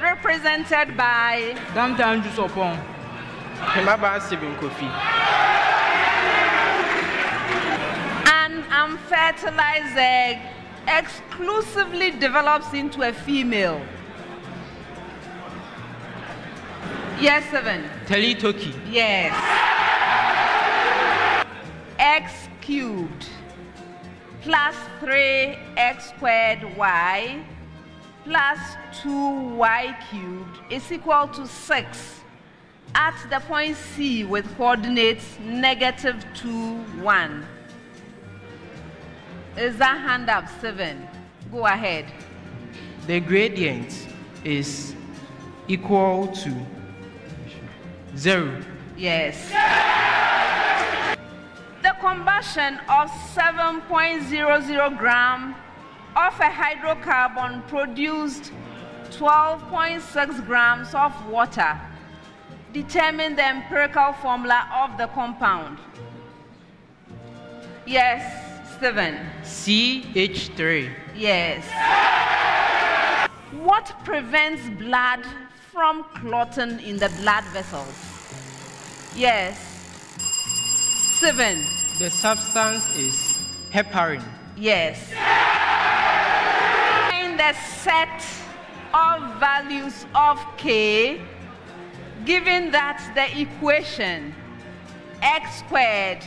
represented by Tamtam Jusopon. Apemah-Baah Stephen Kofi. an unfertilized egg exclusively develops into a female. Yes, seven. Thelytoky. Yes. X cubed plus 3x squared y plus 2y cubed is equal to 6 at the point C with coordinates negative 2, 1. Is that hand up 7? Go ahead. The gradient is equal to zero. Yes. The combustion of 7.00 gram of a hydrocarbon produced 12.6 grams of water. Determine the empirical formula of the compound. Yes, Stephen. CH3. Yes. What prevents blood from clotting in the blood vessels? Yes. Seven. The substance is heparin. Yes. The set of values of k given that the equation x squared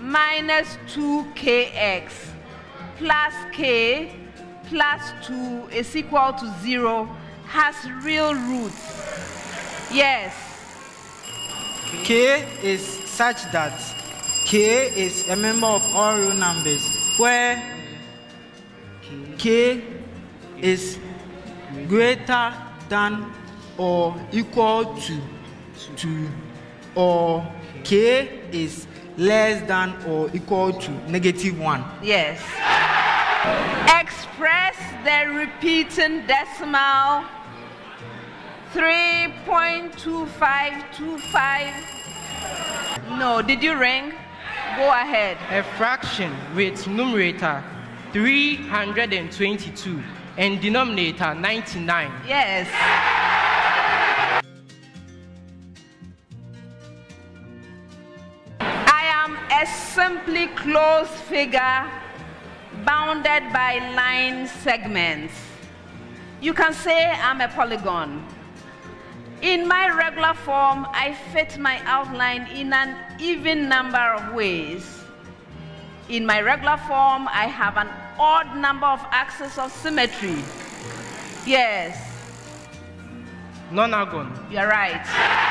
minus 2kx plus k plus 2 is equal to 0 has real roots. Yes. K is such that K is a member of all real numbers where K is greater than or equal to 2 or K is less than or equal to negative 1. Yes. Express the repeating decimal 3.2525. No, did you ring? Go ahead. A fraction with numerator 322 and denominator 99. Yes. I am a simply closed figure bounded by line segments. You can say I'm a polygon. In my regular form, I fit my outline in an even number of ways. In my regular form, I have an odd number of axes of symmetry. Yes, Nonagon. you're right.